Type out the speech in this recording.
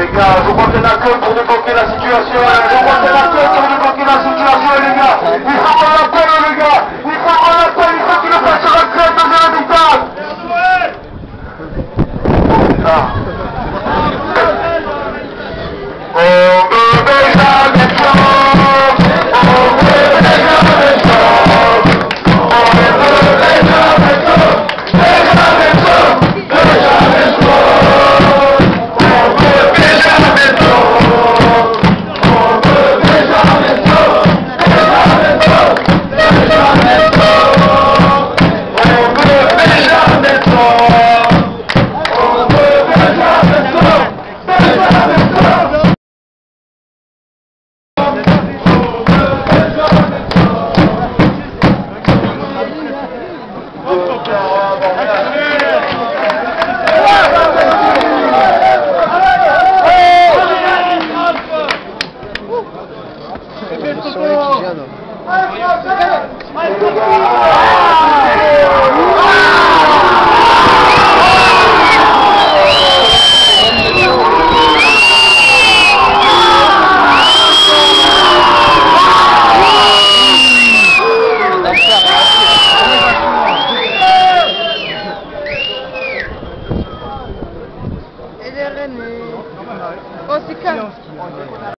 les gars, vous prenez la queue pour débloquer la situation, Eberto Mais Palmeiras! Mais et les Rennais.